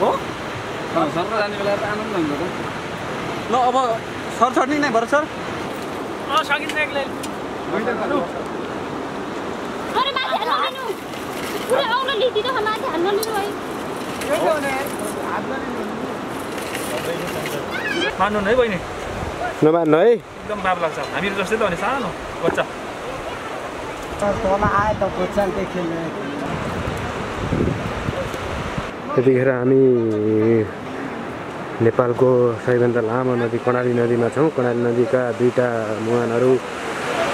हो सर जाने बेला त आनन्द हुन्छ सर चढ्ने नै भएर सर माथि हाल्नु लिनु पुरै आउन लिदिनु माथि हाल्नु लिनु है मान्नु है बहिनी। नमान्नु है। एकदम बाब लाग्छ। हामीहरू जस्तै त हो नि सानो बच्चा। त्यतिखेर हामी नेपालको सबैभन्दा लामो नदी कर्णाली नदीमा छौँ। कर्णाली नदीका दुईवटा मुहानहरू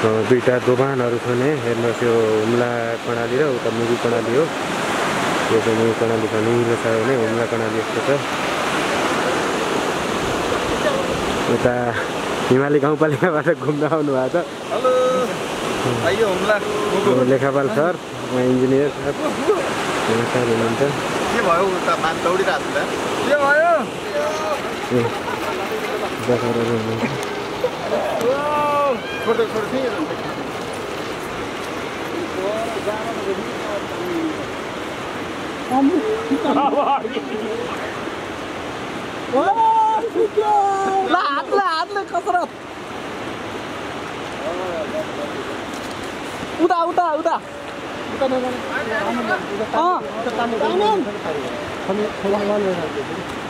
दुईवटा दोभानहरू है। हेर्नुहोस् यो हुम्ला कर्णाली र उता मुगी कर्णाली हो। यो चाहिँ मुगी कर्णाली छ निलो छ भने हुम्ला कर्णाली यस्तो छ। उता हिमाली गाउँपालिकाबाट घुम्न आउनु भएको छ लेखापाल सर उहाँ इन्जिनियर। सर सर हुनुहुन्छ। हुनुहुन्छ छोटो छोटो थिएँ ल हातले कसरत उता उता उता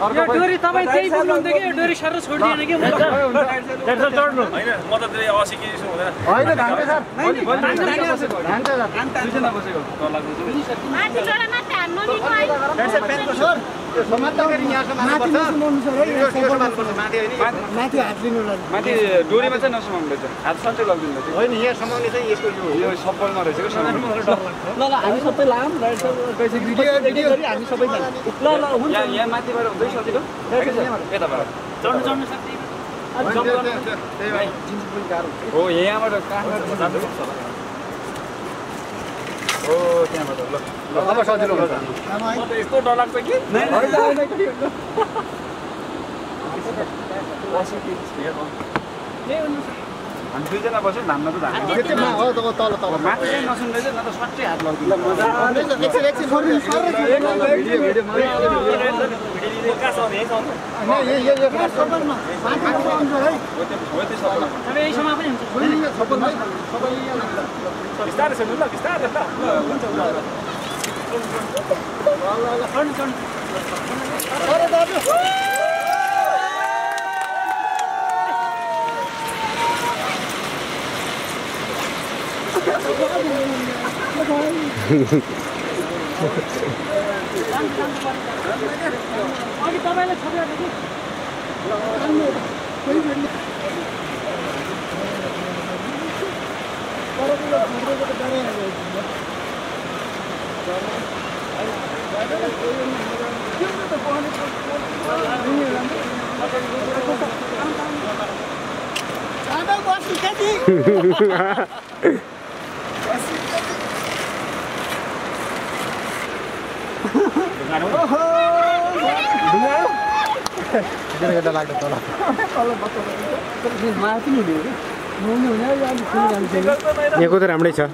यो डोरी तपाईँ त्यही बोल्नुहुन्थ्यो कि यो डोरी सर छोडिदिएन कि चढ्नु होइन म त त्यही असी केजी छु हुँदैन माथि डोरीमा चाहिँ नसमाउनु हात सट्टै लगिदिनु होइन यहाँ समाउने चाहिँ यसको यो यो सब्बलमा रहेछ कि समाउनु ल ल हामी सबै लाम भिडियो भिडियो गरी हामी सबै जाने ल ल हुन्छ यहाँ यहाँ माथिबाट हुँदै सजिलो चढ्नु चढ्नु भएर हो यहाँबाट हो त्यहाँबाट ल अब सजिलो हुन्छ। म त यस्तो डर लाग्छ कि? हामी दुईजना बस्यो धान्न नसुन्दै चाहिँ न त सट्टै हात लगिदिनु एकछिन एकछिन भिडियो भिडियो यो यो यो तपाईँ यहीसम्म पनि हुन्छ बिस्तारै छ ल बिस्तारै ल हुन्छ यहाँको त राम्रै छ।